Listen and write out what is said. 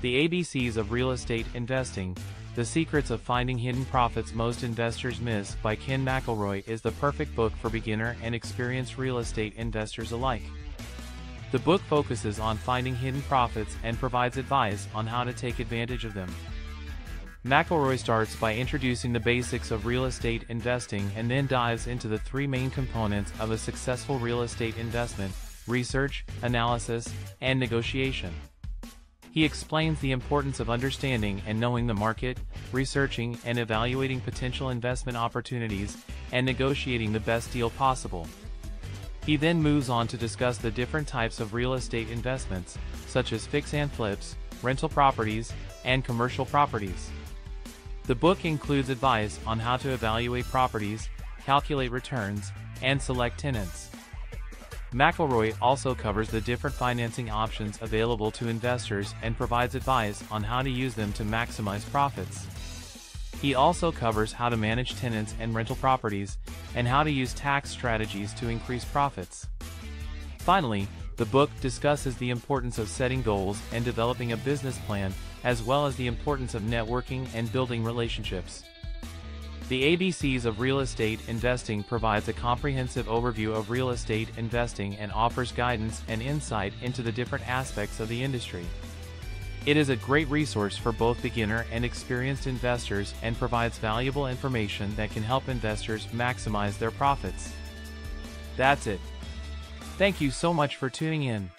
The ABCs of Real Estate Investing, The Secrets of Finding Hidden Profits Most Investors Miss by Ken McElroy is the perfect book for beginner and experienced real estate investors alike. The book focuses on finding hidden profits and provides advice on how to take advantage of them. McElroy starts by introducing the basics of real estate investing and then dives into the three main components of a successful real estate investment research, analysis, and negotiation. He explains the importance of understanding and knowing the market, researching and evaluating potential investment opportunities, and negotiating the best deal possible. He then moves on to discuss the different types of real estate investments, such as fix and flips, rental properties, and commercial properties. The book includes advice on how to evaluate properties, calculate returns, and select tenants. McElroy also covers the different financing options available to investors and provides advice on how to use them to maximize profits. He also covers how to manage tenants and rental properties, and how to use tax strategies to increase profits. Finally, the book discusses the importance of setting goals and developing a business plan, as well as the importance of networking and building relationships. The ABCs of Real Estate Investing provides a comprehensive overview of real estate investing and offers guidance and insight into the different aspects of the industry. It is a great resource for both beginner and experienced investors and provides valuable information that can help investors maximize their profits. That's it. Thank you so much for tuning in.